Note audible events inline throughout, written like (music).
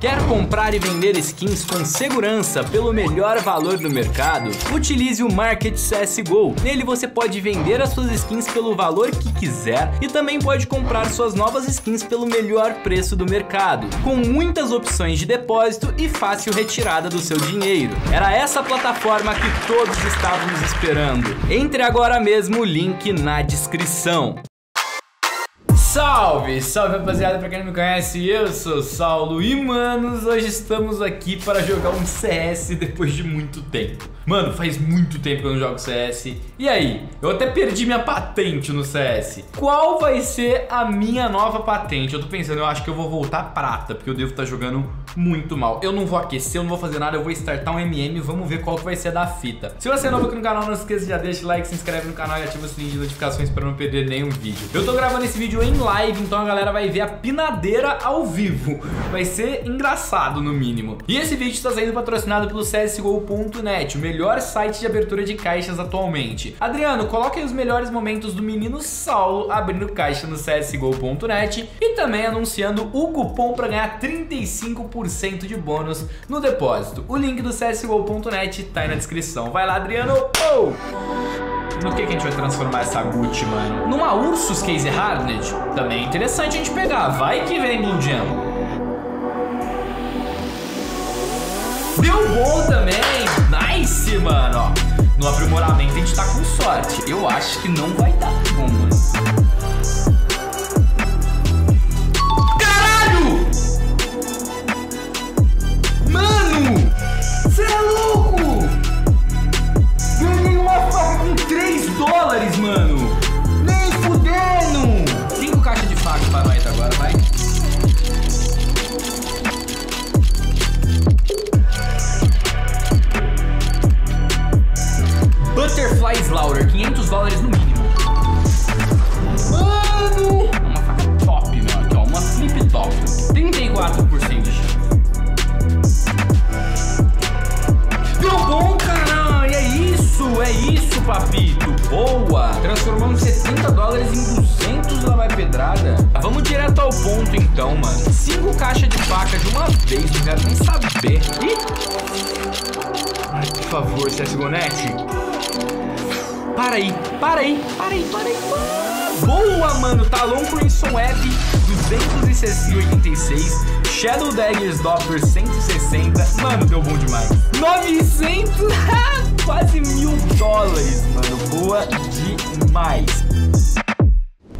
Quer comprar e vender skins com segurança pelo melhor valor do mercado? Utilize o Market CSGO. Nele você pode vender as suas skins pelo valor que quiser e também pode comprar suas novas skins pelo melhor preço do mercado, com muitas opções de depósito e fácil retirada do seu dinheiro. Era essa plataforma que todos estávamos esperando. Entre agora mesmo o link na descrição. Salve, salve rapaziada, pra quem não me conhece, eu sou Saulo e manos, hoje estamos aqui para jogar um CS depois de muito tempo. Mano, faz muito tempo que eu não jogo CS. E aí? Eu até perdi minha patente no CS. Qual vai ser a minha nova patente? Eu tô pensando, eu acho que eu vou voltar prata, porque eu devo estar tá jogando muito mal. Eu não vou aquecer, eu não vou fazer nada, eu vou startar um MM, vamos ver qual que vai ser da fita. Se você é novo aqui no canal, não esqueça de já deixa o like, se inscreve no canal e ativa o sininho de notificações para não perder nenhum vídeo. Eu tô gravando esse vídeo em live, então a galera vai ver a pinadeira ao vivo. Vai ser engraçado, no mínimo. E esse vídeo está sendo patrocinado pelo CSGO.net, o melhor site de abertura de caixas atualmente. Adriano, coloque aí os melhores momentos do menino Saulo abrindo caixa no csgo.net e também anunciando o cupom para ganhar 35% de bônus no depósito. O link do csgo.net tá aí na descrição. Vai lá, Adriano! Oh! No que, que a gente vai transformar essa Gucci, mano? Numa Ursus Case Hardened? Também é interessante a gente pegar. Vai que vem, Blue Jam. Deu bom também! Nice, mano, ó. No aprimoramento a gente tá com sorte. Eu acho que não vai dar bom, mano. Saber. Ih! Ai, por favor, CSGO.net. Para aí, para aí, para aí, para aí. Boa, mano. Talon Crimson Web 286. Shadow Daggers Doppler 160. Mano, deu bom demais. 900, (laughs) quase mil dólares, mano. Boa demais.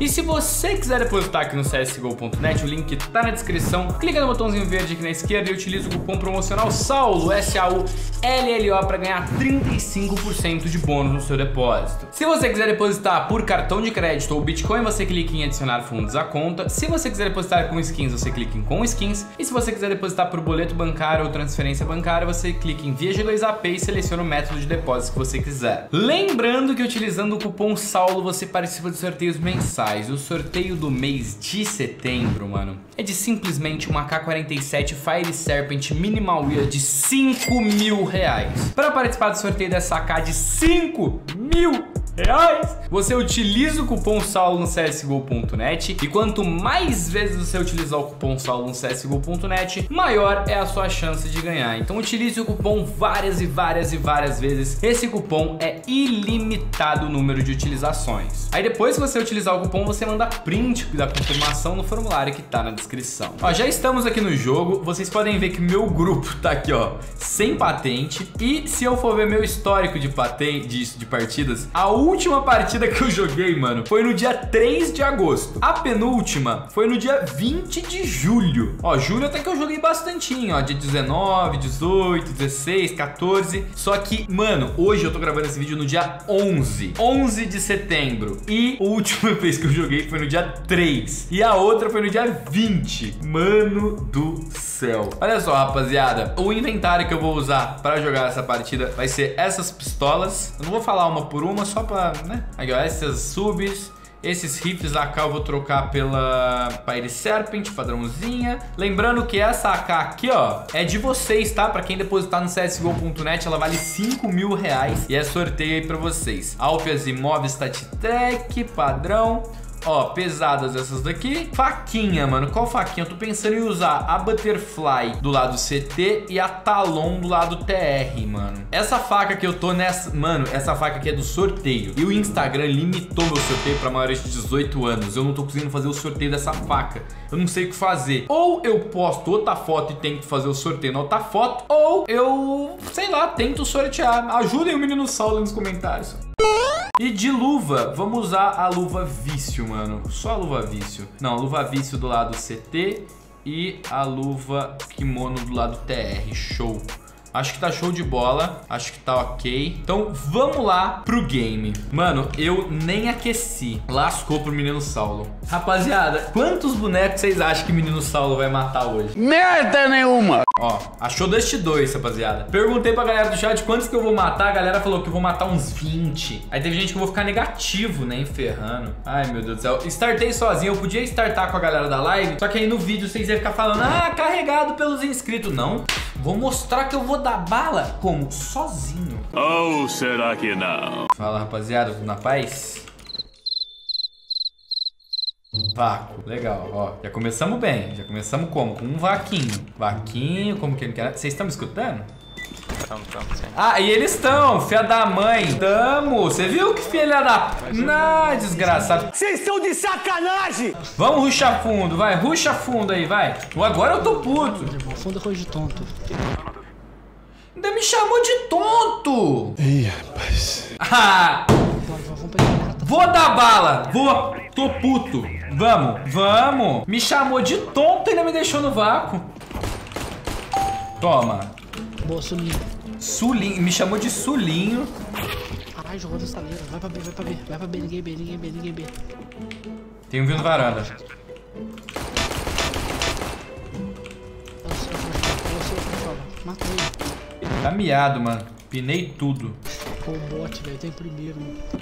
E se você quiser depositar aqui no csgo.net, o link tá na descrição. Clica no botãozinho verde aqui na esquerda e utiliza o cupom promocional SAULO, S-A-U-L-L-O, para ganhar 35% de bônus no seu depósito. Se você quiser depositar por cartão de crédito ou Bitcoin, você clica em adicionar fundos à conta. Se você quiser depositar com skins, você clica em com skins. E se você quiser depositar por boleto bancário ou transferência bancária, você clica em via G2AP e seleciona o método de depósito que você quiser. Lembrando que utilizando o cupom SAULO, você participa de sorteios mensais O sorteio do mês de setembro, mano, é de simplesmente uma K-47 Fire Serpent Minimal Wheel de 5 mil reais. Para participar do sorteio dessa AK de 5 mil reais. Você utiliza o cupom SAULO no csgo.net e quanto mais vezes você utilizar o cupom SAULO no csgo.net, maior é a sua chance de ganhar. Então utilize o cupom várias e várias e várias vezes. Esse cupom é ilimitado o número de utilizações. Aí depois que você utilizar o cupom, você manda print da confirmação no formulário que tá na descrição. Ó, já estamos aqui no jogo. Vocês podem ver que meu grupo tá aqui, ó, sem patente. E se eu for ver meu histórico de patente, de, de partidas, a última partida que eu joguei, mano, foi no dia 3 de agosto. A penúltima foi no dia 20 de julho. Ó, julho até que eu joguei bastantinho, ó, dia 19, 18, 16, 14. Só que, mano, hoje eu tô gravando esse vídeo no dia 11. 11 de setembro. E a última (laughs) vez que eu joguei foi no dia 3. E a outra foi no dia 20. Mano do céu. Olha só, rapaziada. O inventário que eu vou usar para jogar essa partida vai ser essas pistolas. Eu não vou falar uma por uma, só pra né? Aqui, ó, essas subs. Esses rifles AK eu vou trocar pela Pyre Serpent, padrãozinha. Lembrando que essa AK aqui, ó, é de vocês, tá? Pra quem depositar no CSGO.net, ela vale 5 mil reais e é sorteio aí pra vocês. Alpias e Mob Stat Track, padrão. Ó, pesadas essas daqui. Faquinha, mano. Qual faquinha? Eu tô pensando em usar a Butterfly do lado CT e a Talon do lado TR, mano. Essa faca que eu tô nessa... Mano, essa faca aqui é do sorteio. E o Instagram limitou meu sorteio pra maiores de 18 anos. Eu não tô conseguindo fazer o sorteio dessa faca. Eu não sei o que fazer. Ou eu posto outra foto e tento fazer o sorteio na outra foto, ou eu, sei lá, tento sortear. Ajudem o menino Saulo nos comentários. E de luva, vamos usar a luva vício, mano. Só a luva vício. Não, a luva vício do lado CT e a luva kimono do lado TR. Show. Acho que tá show de bola, acho que tá ok. Então vamos lá pro game. Mano, eu nem aqueci. Lascou pro menino Saulo. Rapaziada, quantos bonecos vocês acham que o menino Saulo vai matar hoje? Merda nenhuma! Ó, achou Dust 2, rapaziada. Perguntei pra galera do chat quantos que eu vou matar. A galera falou que eu vou matar uns 20. Aí teve gente que eu vou ficar negativo, né? Enferrando. Ai, meu Deus do céu. Startei sozinho. Eu podia startar com a galera da live. Só que aí no vídeo vocês iam ficar falando, ah, carregado pelos inscritos. Não. Vou mostrar que eu vou dar bala como? Sozinho. Ou será que não? Fala, rapaziada. Tudo na paz? Vaco, legal, ó. Já começamos bem. Já começamos como? Com um vaquinho. Vaquinho, como que ele quer. Vocês estão me escutando? Tamo, tamo, sim. Ah, e eles estão, filha da mãe. Tamo. Você viu que filha da. Não, desgraçado. Vocês estão de sacanagem! Vamos ruxar fundo, vai. Ruxa fundo aí, vai. Agora eu tô puto. Fundo coisa de tonto. Ainda me chamou de tonto. Ih, rapaz. Ah, carta. vou dar bala. Vou. Tô puto. Vamos, vamos. Me chamou de tonto e ainda me deixou no vácuo. Toma. Boa, sulinho. Sulinho. Me chamou de sulinho. Caralho, jogou no estaleiro. Vai pra B, vai pra B. Vai pra B, ninguém B, ninguém B, ninguém B. Tem um vindo varanda. O seu, o seu, o seu, fala. Mata ele. Tá miado, mano. Pinei tudo. Pô, o bot, velho, tem primeiro, mano. (laughs)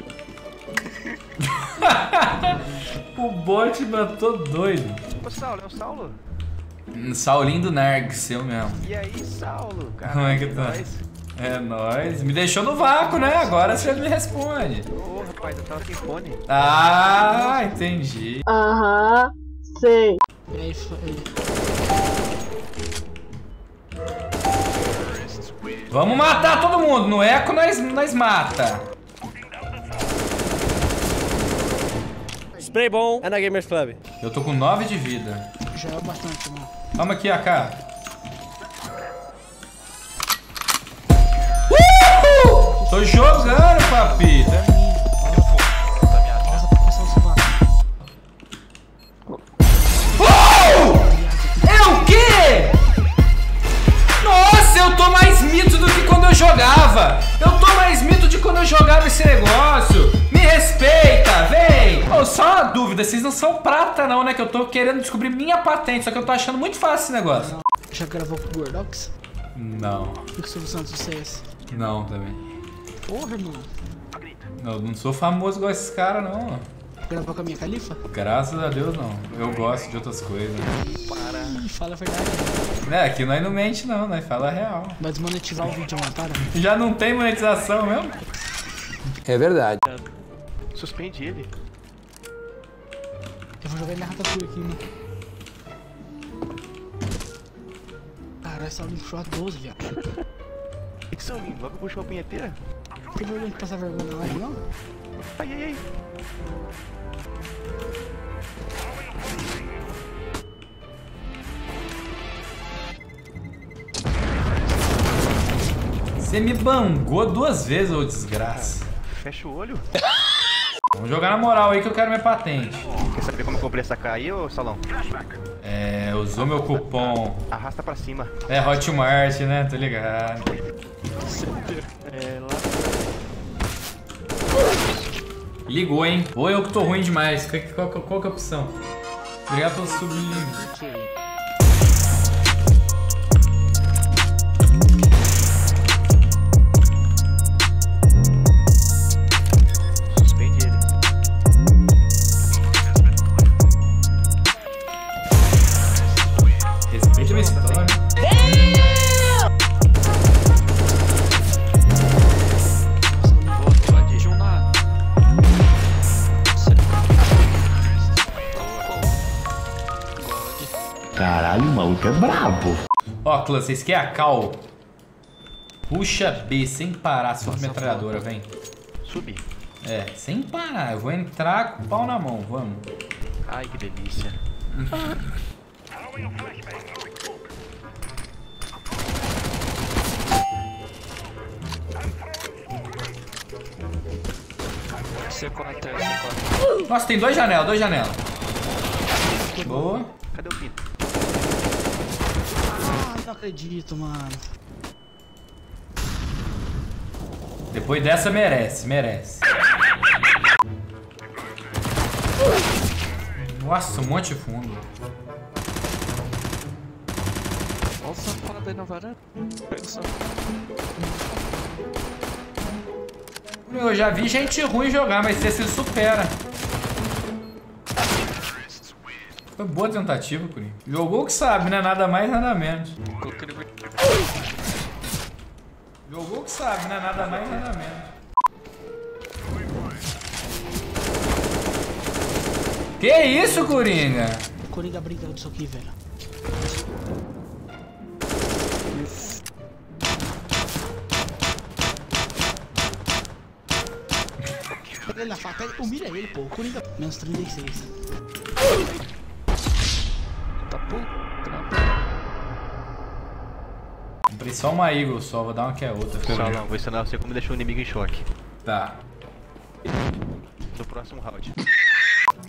O bot matou doido. Ô, Saulo, é o Saulo? Saulinho do Nerg, seu mesmo. E aí, Saulo? Cara, Como é que tá? É nóis. Me deixou no vácuo, né? Agora você me responde. Ô, rapaz, eu tava sem fone. Ah, entendi. Aham, sei. E aí, f- ele- Vamos matar todo mundo. No eco nós, nós mata. Spray bom é na Gamers Club. Eu tô com 9 de vida. Já é bastante, mano. Vamos aqui, AK. Uhul! Tô jogando, papita. Dúvida, vocês não são prata não, né? Que eu tô querendo descobrir minha patente, só que eu tô achando muito fácil esse negócio. Já gravou com o Gordox? Não, E com o Silvio Santos do CS? não também. Porra, irmão. Eu não sou famoso igual esses caras, não. Gravou com a minha califa? Graças a Deus, não. Eu gosto de outras coisas. Ih, fala a verdade. É, aqui nós não mente não, nós fala a real. Vai desmonetizar o vídeo, mano, para. Já não tem monetização mesmo? É verdade. Suspende ele. Eu vou jogar ele na ratatouille aqui, mano. Caralho, essa aula puxou a 12, viado. (laughs) Que Saulinho, logo puxou a punheteira? Tem vergonha de passar vergonha na live, não? Ai, ai, ai. Você me bangou duas vezes, ô desgraça. Fecha o olho. Vamos jogar na moral aí que eu quero minha patente. Saber como eu comprei essa AK aí, ô Salão? É, usou meu cupom. Arrasta pra cima. É Hotmart, né? Tô ligado. É, lá. Ligou, hein? Ou eu que tô ruim demais. Qual, qual, qual, qual que é a opção? Obrigado pelo sublinho. Brabo. Ó, clã, vocês querem a cal? Puxa B sem parar, sua metralhadora, vem. Subir. É, sem parar. Eu vou entrar com o pau na mão, vamos. Ai, que delícia. C4, C4. Nossa, tem dois janelas, dois janelas. Boa. Cadê o Pino? Ah, não acredito, mano. Depois dessa merece, merece. Nossa, um monte de fundo. Olha o safado aí na varanda. Pega o safado. Eu já vi gente ruim jogar, mas você se supera. Foi boa tentativa, Curinho. Jogou o que sabe, né? Nada mais, nada menos. Jogou o que sabe, né? Nada mais, nada menos. Que isso, Coringa? Coringa briga disso aqui, velho. Pega ele na faca, humilha ele, pô. Coringa, menos 36. Comprei só uma Eagle só, vou dar uma que é outra. Salão, vou ensinar você como deixar o inimigo em choque. Tá. No próximo round.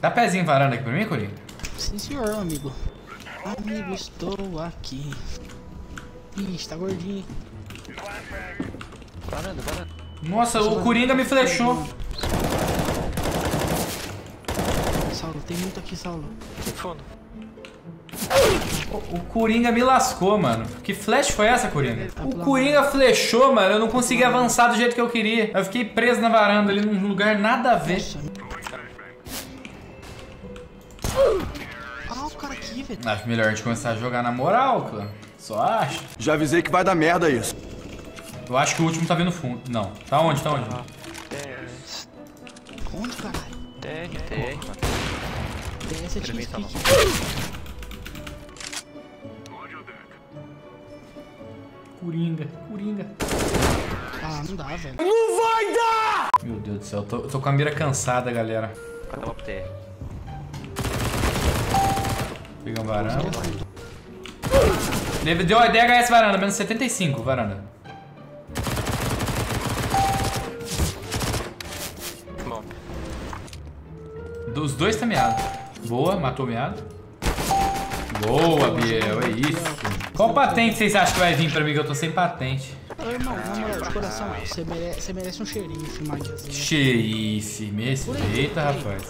Dá pezinho varanda aqui pra mim, Coringa? Sim, senhor, amigo. Amigo, estou aqui. Ixi, tá gordinho. Varanda, varanda. Nossa, o Coringa me flechou. Saulo, tem muito aqui, Saulo. Fundo. O Coringa me lascou, mano. Que flash foi essa, Coringa? O Coringa flechou, mano. Eu não consegui avançar do jeito que eu queria. Eu fiquei preso na varanda ali num lugar nada a ver. Ah, o cara aqui, velho. Acho melhor a gente começar a jogar na moral, clã. Só acho. Já avisei que vai dar merda isso. Eu acho que o último tá vindo fundo. Não. Tá onde? Tá onde? Onde, caralho? TR, TR, mano. TS é Ele Coringa. Coringa. Ah, não dá, velho. Meu Deus do céu. Eu tô, tô com a mira cansada, galera. Cadê o TR? Pegar um varanda. Deve- Deu a DHS varanda, menos 75, varanda. Bom. Dos dois tá meado. Boa, matou o meado. Boa, Biel, é isso. Qual patente vocês acham que vai vir pra mim? Que eu tô sem patente. Ô, irmão, na moral, de coração, você merece, você merece um xerife, Magiazinho. Xerife, me respeita, rapaz.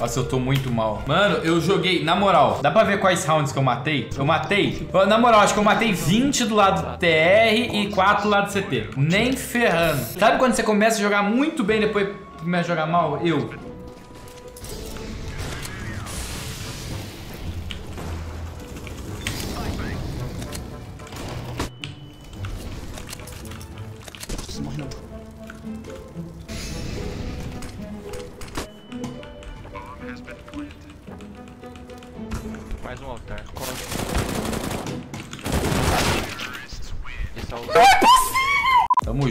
Nossa, eu tô muito mal. Mano, eu joguei, na moral, dá pra ver quais rounds que eu matei? Eu matei, na moral, acho que eu matei 20 do lado do TR e 4 do lado do CT. Nem ferrando. Sabe quando você começa a jogar muito bem e depois começa a jogar mal? Eu.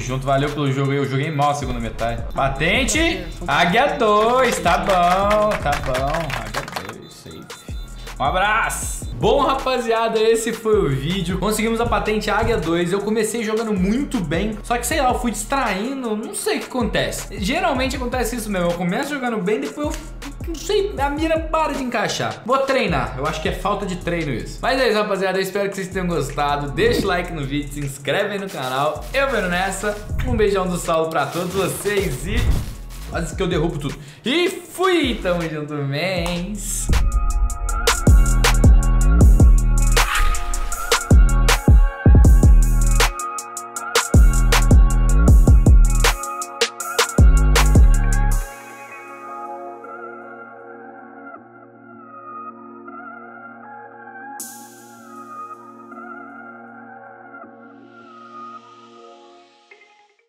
Junto, valeu pelo jogo. Eu joguei mal a segunda metade. Patente, Águia 2, tá bom, tá bom. Águia 2, safe. Um abraço! Bom, rapaziada, esse foi o vídeo. Conseguimos a patente Águia 2. Eu comecei jogando muito bem, só que sei lá, eu fui distraindo. Não sei o que acontece. Geralmente acontece isso mesmo. Eu começo jogando bem, depois eu não sei, a mira para de encaixar. Vou treinar, eu acho que é falta de treino isso. Mas é isso, rapaziada, eu espero que vocês tenham gostado. Deixa o like no vídeo, se inscreve aí no canal. Eu vendo nessa. Um beijão do Saulo pra todos vocês e... Quase que eu derrubo tudo. E fui! Tamo junto, mens!